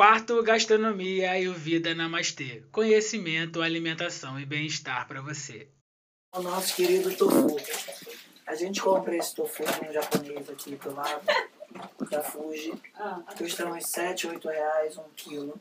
Quarto, gastronomia e o Vida Namastê. Conhecimento, alimentação e bem-estar para você. O nosso querido tofu. A gente compra esse tofu um japonês aqui do lado, da Fuji. Custa uns 7, 8 reais um quilo.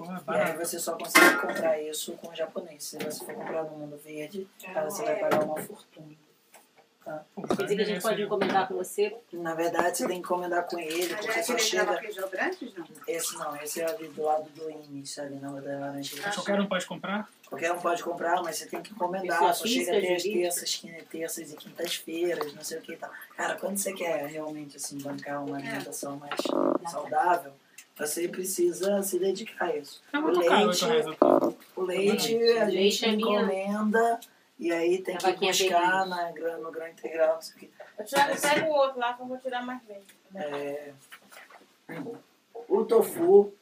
E aí você só consegue comprar isso com o japonês. Se você for comprar no mundo verde, cara, você vai pagar uma fortuna. Tá? Quer dizer que a gente pode encomendar com você? Na verdade, você tem que encomendar com ele, porque só chega. não? Esse não, esse é ali do lado do início, ali na da Laranjeira. Qualquer um pode comprar? Qualquer um pode comprar, mas você tem que encomendar. Só chega até as terças, terças e quintas-feiras, não sei o que e tal. Cara, quando você quer realmente assim, bancar uma alimentação mais saudável, você precisa se dedicar a isso. É O caro, leite, 8 reais. o- leite a Leite gente é minha. encomenda e aí tem que buscar na, no grão integral, não sei o que. Eu tiro, pega o outro lá que eu vou tirar mais bem. É, o tofu,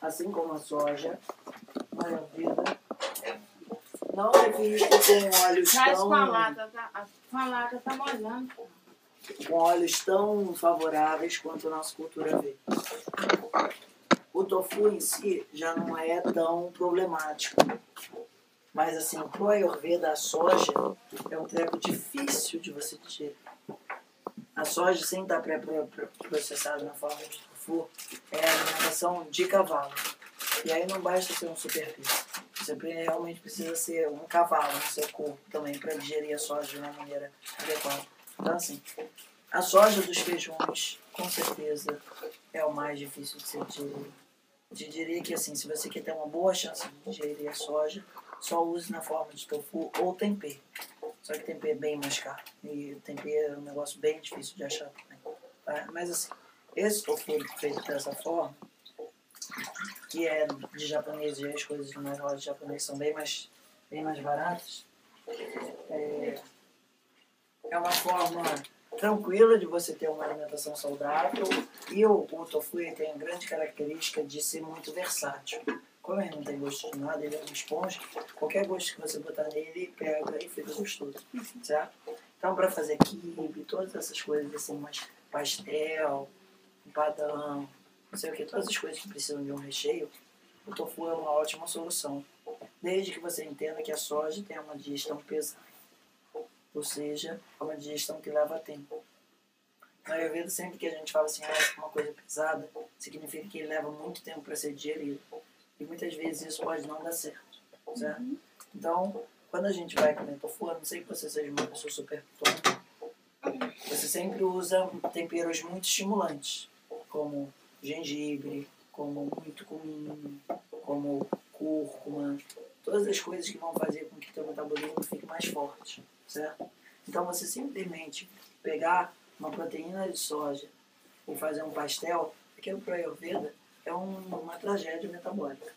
assim como a soja, vida, não é visto com olhos Traz tão, com a lata, tá? A com a lata tá molhando. com olhos tão favoráveis quanto a nossa cultura vê. O tofu em si já não é tão problemático. Mas assim, pro Ayurveda, a soja é um treco difícil de você digerir. A soja, sem estar pré-processada na forma de tofu, é alimentação de cavalo. E aí não basta ser um superfície. Você pre- realmente precisa ser um cavalo no seu corpo também para digerir a soja de uma maneira adequada. Então, assim, a soja dos feijões, com certeza, é o mais difícil de ser digerir. Te diria que, assim, se você quer ter uma boa chance de digerir a soja, só use na forma de tofu ou tempê. Só que tempê é bem mais caro. E tempê é um negócio bem difícil de achar também. Tá? Mas, assim, esse tofu feito dessa forma, que é de japonês e as coisas nas lojas japonesas são bem mais, bem mais baratas, é, é uma forma tranquila de você ter uma alimentação saudável e o, o tofu tem a grande característica de ser muito versátil. Como ele não tem gosto de nada, ele é uma esponja, qualquer gosto que você botar nele, ele pega e fica gostoso, certo? Então, para fazer quibe, todas essas coisas assim, mais pastel, empadão, não sei o que, todas as coisas que precisam de um recheio, o tofu é uma ótima solução. Desde que você entenda que a soja tem uma digestão pesada. Ou seja, é uma digestão que leva tempo. Na Ayurveda, sempre que a gente fala assim, ah, uma coisa pesada, significa que ele leva muito tempo para ser digerido. E muitas vezes isso pode não dar certo. certo? Então, quando a gente vai comer tofu, a não sei que você seja uma pessoa super tônica, você sempre usa temperos muito estimulantes, como gengibre, como muito cominho, como cúrcuma, todas as coisas que vão fazer com que o teu metabolismo fique mais forte, certo? Então você simplesmente pegar uma proteína de soja e fazer um pastel, aquilo para Ayurveda é um, uma tragédia metabólica.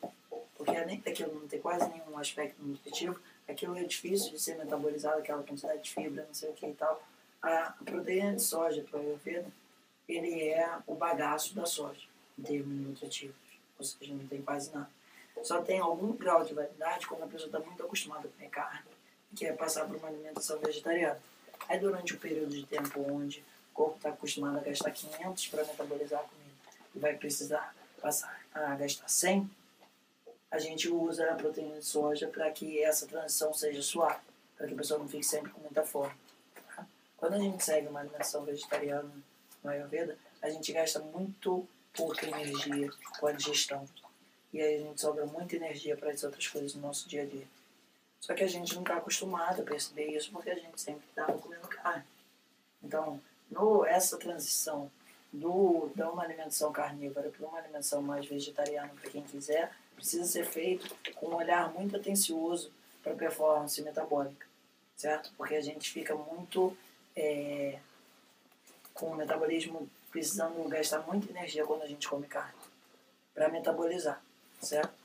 Porque além daquilo não ter quase nenhum aspecto nutritivo, aquilo é difícil de ser metabolizado, aquela quantidade de fibra, não sei o que e tal. A proteína de soja para Ayurveda, ele é o bagaço da soja, em termos nutritivos. Ou seja, não tem quase nada. Só tem algum grau de validade quando a pessoa está muito acostumada a comer carne e quer passar por uma alimentação vegetariana. Aí durante o período de tempo onde o corpo está acostumado a gastar 500 para metabolizar a comida e vai precisar passar a gastar 100, a gente usa a proteína de soja para que essa transição seja suave, para que a pessoa não fique sempre com muita fome. tá? Quando a gente segue uma alimentação vegetariana no Ayurveda, a gente gasta muito pouca energia com a digestão. E aí a gente sobra muita energia para as outras coisas no nosso dia a dia. Só que a gente não está acostumado a perceber isso porque a gente sempre estava comendo carne. Então, no, essa transição do, da uma alimentação carnívora para uma alimentação mais vegetariana, para quem quiser, precisa ser feito com um olhar muito atencioso para a performance metabólica, certo? Porque a gente fica muito é, com o metabolismo precisando gastar muita energia quando a gente come carne para metabolizar, certo?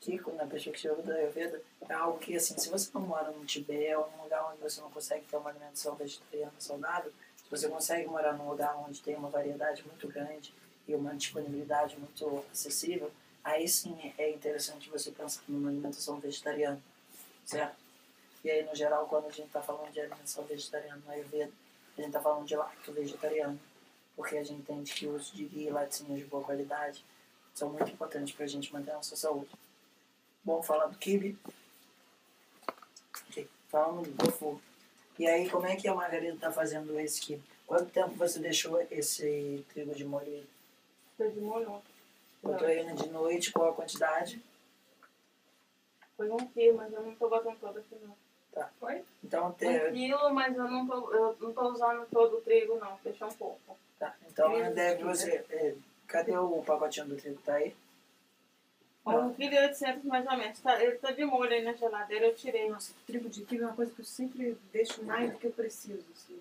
Que quando a pessoa que chegou da Ayurveda é algo que, assim, se você não mora no Tibete ou num lugar onde você não consegue ter uma alimentação vegetariana saudável, se você consegue morar num lugar onde tem uma variedade muito grande e uma disponibilidade muito acessível, aí sim é interessante você pensar numa alimentação vegetariana, certo? E aí, no geral, quando a gente está falando de alimentação vegetariana no Ayurveda, a gente está falando de lacto vegetariano, porque a gente entende que o uso de ghee e laticínios de boa qualidade são muito importantes para a gente manter a nossa saúde. Bom, falar do kibe. Falando do tofu. E aí, como é que a Margarida está fazendo esse kibe? Quanto tempo você deixou esse trigo de molho de molho. Botou ele de noite, qual a quantidade? Foi um quilo, mas eu não tô botando todo aqui não. Então, Um te- quilo, mas eu não tô, eu não tô usando todo o trigo não, deixa um pouco. tá. então deve você... é, cadê o pacotinho do trigo? Tá aí? Um quilo e oitocentos mais ou menos. Tá, ele tá de molho aí na geladeira, eu tirei. Nossa, trigo de quibe é uma coisa que eu sempre deixo mais do que eu preciso. Assim.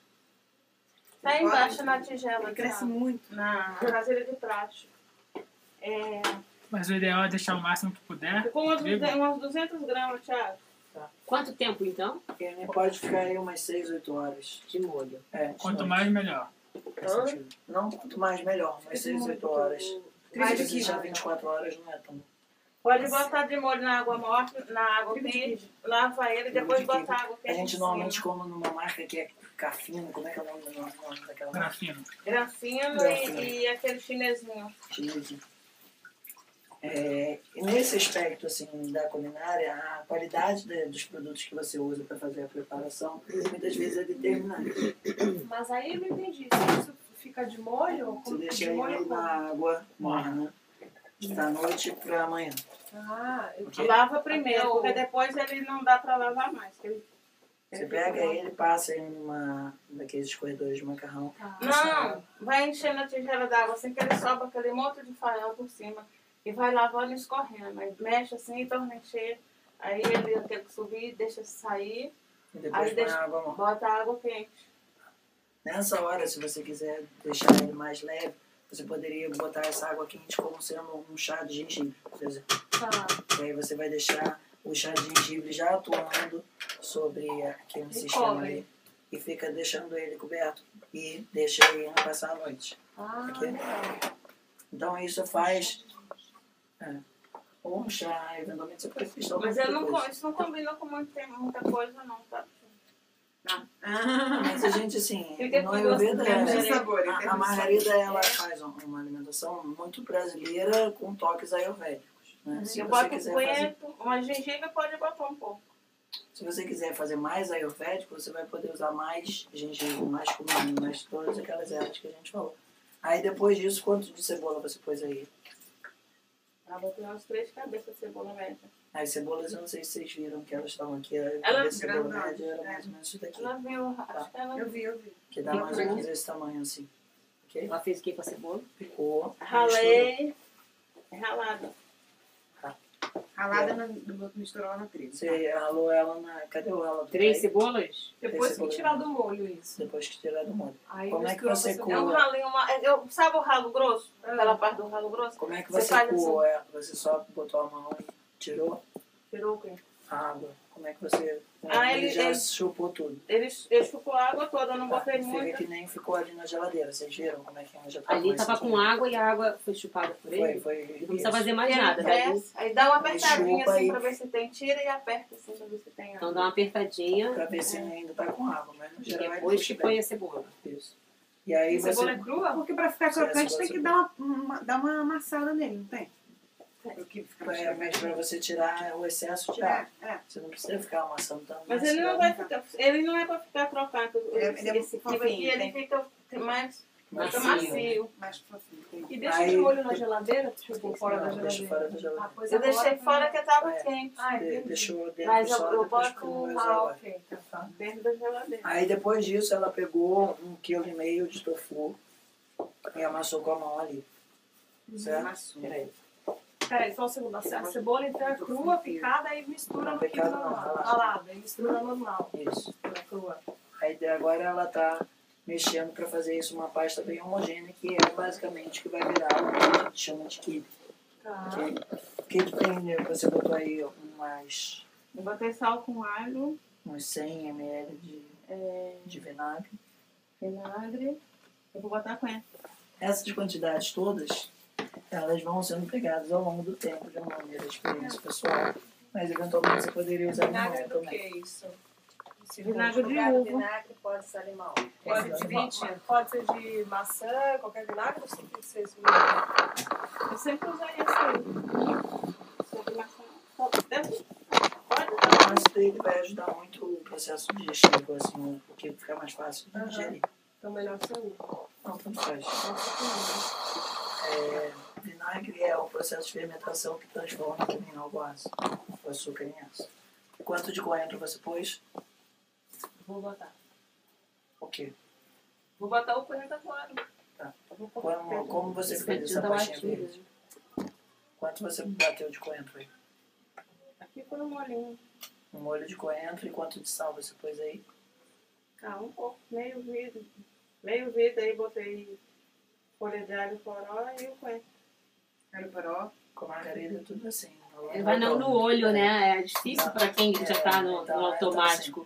Tá aí embaixo na tigela. Ele cresce tá? muito. Na caseira de plástico. É, Mas o ideal é deixar o máximo que puder. ficou umas, umas 200 gramas, Thiago. Quanto tempo, então? Ele pode ficar aí umas 6, 8 horas. De molho. É, Quanto mais, melhor. Faz sentido. Não, quanto mais melhor, umas 6, 8 horas. De se quibe. deixar 24 horas não é tão... Pode botar de molho na água morta, na água quente, lava ele e depois botar água quente. A gente normalmente come numa marca que é Cafino, como é que é o nome, daquela marca? Grafino. Grafino Grafino. e, e aquele chinesinho. Chinese. É, nesse aspecto assim, da culinária, a qualidade de- dos produtos que você usa para fazer a preparação muitas vezes é determinante. Mas aí eu não entendi. Se isso fica de molho, Você como deixa de ele molho na água morna da noite para amanhã. Ah, eu Ok? Lava primeiro, Até o- porque depois ele não dá pra lavar mais. ele- Você ele pega ele, passa em uma daqueles corredores de macarrão. Tá. Não, vai enchendo a tigela d'água assim que ele sobe aquele monte de farelo por cima. E vai lavando e escorrendo. Aí mexe assim e torna encher. Aí ele tem que subir, deixa sair, E depois Aí deixa- a água bota água quente. Nessa hora, se você quiser deixar ele mais leve, você poderia botar essa água quente como sendo um chá de gengibre, por exemplo. Tá. E aí você vai deixar o chá de gengibre já atuando sobre aquele E sistema cobre. ali. E fica deixando ele coberto. E deixa ele não passar a noite. Ah. Então isso faz... É, ou um chá, eventualmente você pode Mas ele não, isso não combina com muita coisa não, tá? Ah, Mas a gente, assim, no com Ayurveda, é- sabor, a, a Margarida, ela faz um- uma alimentação muito brasileira com toques ayurvédicos. Né? Se eu boto quiser fazer uma gengibre pode botar um pouco. Se você quiser fazer mais ayurvédico, você vai poder usar mais gengibre, mais comum, mais todas aquelas ervas que a gente falou. Aí depois disso, quanto de cebola você pôs aí? Ela botou umas três cabeças de cebola média. As cebolas, eu não sei se vocês viram que elas estão aqui. A Ela- cabeça de cebola média era é. mais ou menos isso daqui. Ela viu, acho que ela Eu vi, eu vi. Que dá mais ou menos esse tamanho assim. Ok? Ela fez o que com a cebola? Picou. ralei, ralada. Ralada no, no, misturou lá no trigo. Você ralou ela na. Cadê o ralo? Três Aí, cebolas? Depois que tirar do molho isso. Depois que tirar do molho. Aí Como é que você coa? É um cebola. ralinho, uma, eu, sabe o ralo grosso? Ah. Aquela parte do ralo grosso? Como é que Você você, coou ela? Você só botou a mão e tirou Tirou o quê? a água. Como é que você. Ah, ele, ele- já ele- chupou tudo. Ele, ele chupou a água toda, eu não Tá, botei fica muito. que nem ficou ali na geladeira. Vocês viram como é que ela já tava Ali mais tava com sequinha? água e a água foi chupada por Foi, ele. foi. Não precisa fazer mais ele nada. né? desce, aí dá uma apertadinha assim e- pra ver se tem. Tira e aperta assim pra ver se tem Então água. dá uma apertadinha Pra ver se ainda tá com água, mas no e geral ele depois que põe a cebola. Isso. E aí E você. cebola é crua? Porque pra ficar crocante tem que é dar uma, uma- dar uma amassada nele, não tem? O que mais É, mas pra você tirar o excesso de água. É, é. Você não precisa ficar amassando tanto. Mas né? ele não vai ficar. Ele não é pra ficar crocante. Ele é- ele é Esse fofinho, aqui, ele fica mais Macio. macio. Mais fofinho. E deixa Aí- de molho na geladeira, tipo, fora da Não, deixa geladeira. fora da geladeira. Ah, pois Eu agora deixei fora que tava É. quente. Ah, De- entendi. Deixou dentro Mas eu- só eu boto. Tá. Dentro da geladeira. Aí depois disso ela pegou um quilo e meio de tofu e amassou com a mão ali. Certo? Amassou. Peraí. Peraí, só um segundo. A a cebola então é crua, picada e mistura no quibe picada normal. ralada. Ralada, e mistura normal. Isso. Mistura crua. Aí de- agora ela tá mexendo para fazer isso uma pasta bem homogênea, que é basicamente o que vai virar o que a gente chama de kibe. Tá. O que que tem, né? você botou aí umas, Eu botei sal com alho, uns 100 ml de, é, de vinagre. vinagre. Eu vou botar coentro. Essas quantidades todas, elas vão sendo pegadas ao longo do tempo, de uma maneira de experiência pessoal. Mas eventualmente você poderia usar Vinagre limão do também. que isso? Se Vinagre de uva. vinagre, pode ser limão. Pode, Esse de, pode ser de maçã, qualquer vinagre, ou tem que ser esse Eu sempre esse aí. Sobre maçã. Pode. Mas ele vai ajudar muito o processo digestivo, assim, porque fica mais fácil de digerir. Então melhor ser uva. Não, tanto faz. Que lindo. É, vinagre é o processo de fermentação que transforma também algo ácido, o açúcar em ácido. Quanto de coentro você pôs? Vou botar. O quê? Vou botar o coentro agora. Tá. Como, como você Esse fez essa da pastinha verde? Quanto você bateu de coentro aí? Aqui foi um molinho. Um molho de coentro e quanto de sal você pôs aí? Ah, um pouco. Meio vidro. Meio vidro aí botei folha de alho poró e o coentro. Alho poró. Com margarida tudo assim. Ele vai não no olho, né? É difícil pra quem já tá no, no automático.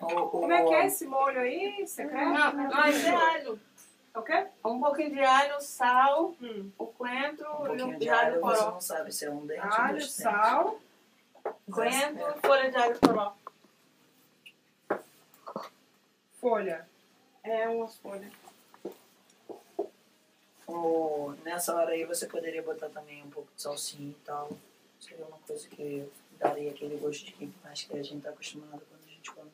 O, o, Como é que é esse molho aí? Secreto? Não, mas é alho. O quê? Um pouquinho de alho, sal, Hum. o coentro Um e pouquinho o de de alho alho você poró. não sabe se é um dente ou Alho, dois dentes. sal. Coentro É. e folha de alho poró. Folha. É umas folhas. O- nessa hora aí você poderia botar também um pouco de salsinha e tal. Seria uma coisa que daria aquele gosto de queijo mais que a gente tá acostumado quando a gente come.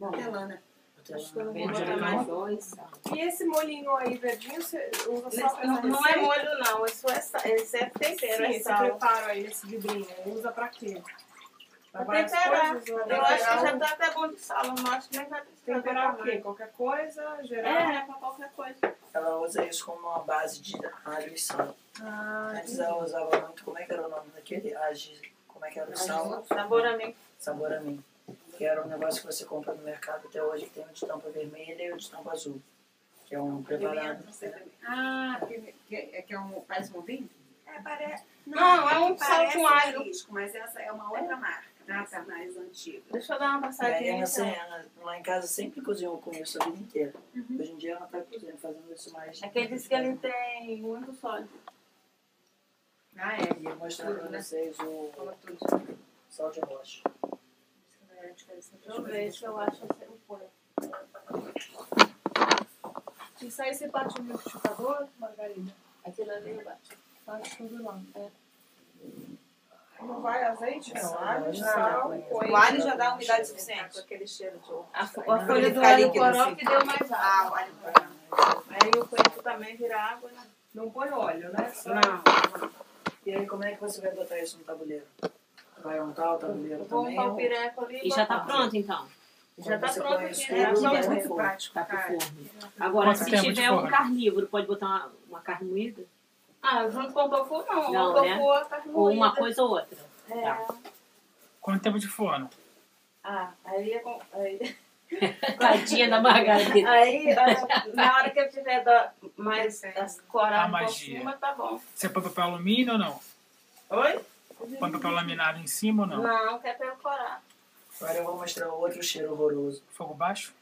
Hortelã, né? Acho que eu não vou Manjericão. botar mais. Dois. E esse molhinho aí verdinho, você usa só Não, não é molho não, isso é, isso é tempero, Sim, é esse sal. preparo aí, esse vidrinho, usa pra quê? Várias temperar. coisas? Eu acho que já tá até bom de sal, eu não acho que nem vai precisar Temperar o quê? Qualquer coisa, geral? É, pra qualquer coisa. Ela usa isso como uma base de alho e sal. Ah, Antes ela usava muito, como é que era o nome daquele? Agi, como é que era o sal? Sabor a mim. Sabor a mim. Que era um negócio que você compra no mercado até hoje, que tem o de tampa vermelha e o de tampa azul. Que é um preparado. né? Ah, que, que, é que é um, parece um vinho? É, parece. Não, é um sal parece com alho. risco, mas essa é uma outra marca. Ah, tá. Mais antiga. Deixa eu dar uma aí, passadinha. assim, então. ela, lá em casa sempre cozinhou com isso a vida inteira. Hoje em dia ela tá cozinhando, fazendo isso mais. É que ele disse que ele tem muito sódio. Ah, é. E eu mostrar pra vocês o sal de rocha. Deixa eu ver se eu acho esse um coentro. Isso aí você bate no liquidificador, Margarida? Aquilo ali eu bato. Bate tudo não. É. Não vai azeite? Não, alho, sal, coentro. O alho já dá umidade Tá suficiente. com aquele cheiro de ovo. A, a folha do alho poró assim. que deu mais Ah, água. o alho poró. Aí o coentro também vira água, né? Não põe óleo, né? Só Não. E aí, como é que você vai botar isso no tabuleiro? Vai untar o tabuleiro vou também? untar o ali E já tá pronto, então. Já tá Você pronto aqui, né? no muito prático. Tá pro cara. forno. Agora, Quanto se tiver um carnívoro, pode botar uma, uma carne moída? Ah, junto com o tofu não. Não, o tofu né? é carne Ou uma coisa ou outra? É. Quanto tempo de forno? Ah, aí é com... Aí, Tadinha da Margarida. aí na hora que eu tiver da, mais coragem por magia. cima, tá bom. Você põe papel alumínio ou não? Oi? Põe papel laminado em cima ou não? Não, quer ter o corar. Agora eu vou mostrar outro cheiro horroroso. Fogo baixo?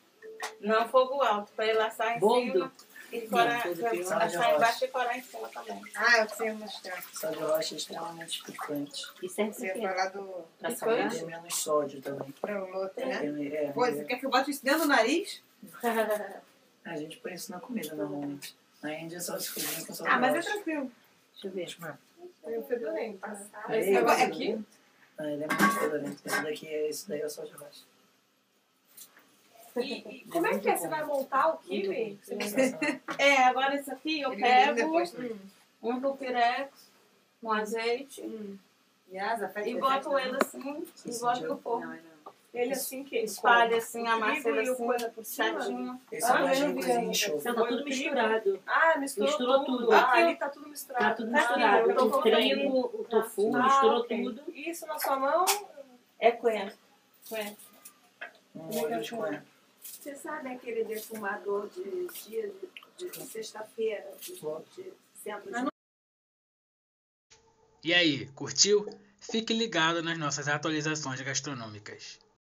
Não, fogo alto, pra ele assar em Boldo? cima. E corar, pra assar rocha. embaixo e corar em cima também. Ah, eu sei mostrar. Sal de rocha é extremamente picante. E serve Você pra falar do Pra E? Tem menos sódio também. proloto, né? Tem- é, Pô, você quer que eu bote isso dentro do nariz? A gente põe isso na comida normalmente. Na Índia só se cozinha com sal Ah, mas é tranquilo. Deixa eu ver. Deixa eu ver. O fedorento. né? É Esse agora- é aqui? Ah, ele é muito fedorento. Esse daqui é esse daí é o sal de rocha. E, e como é que é? Você vai montar o kiwi? É, agora esse aqui eu pego um do pirex, um azeite, a festa e boto ele assim e boto no forno. Ele assim que Espalha assim, O amassa trigo ele e o assim, coisa por cima? chatinho. Esse Ah, é eu vi, enxofre. Não, tá tudo misturado. Ah, misturou, Misturou tudo. tudo. Ah, ali tá tudo misturado. Tá tudo Tá aqui, misturado. eu tô O trigo, o tofu, Ah, misturou ok. tudo. Isso na sua mão? É coentro. Coentro. Um molho de coentro. Você sabe aquele defumador de dia de, de sexta-feira, de, de centro de E aí, curtiu? Fique ligado nas nossas atualizações gastronômicas.